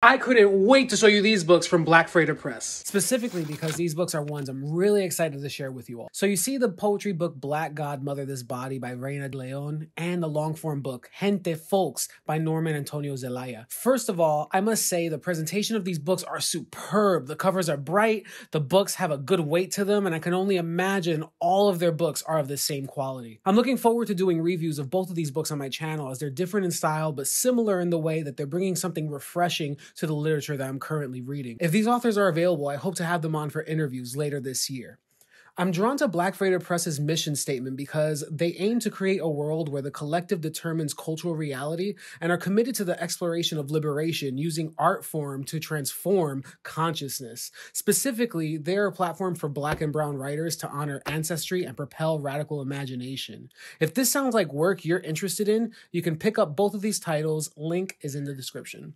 I couldn't wait to show you these books from Black Freighter Press. Specifically because these books are ones I'm really excited to share with you all. So you see the poetry book Black God Mother This Body by Raina Leon and the long form book Gente Folks by Norman Antonio Zelaya. First of all, I must say the presentation of these books are superb. The covers are bright, the books have a good weight to them, and I can only imagine all of their books are of the same quality. I'm looking forward to doing reviews of both of these books on my channel as they're different in style but similar in the way that they're bringing something refreshing to the literature that I'm currently reading. If these authors are available, I hope to have them on for interviews later this year. I'm drawn to Black Freighter Press's mission statement because they aim to create a world where the collective determines cultural reality and are committed to the exploration of liberation using art form to transform consciousness. Specifically, they're a platform for Black and Brown writers to honor ancestry and propel radical imagination. If this sounds like work you're interested in, you can pick up both of these titles. Link is in the description.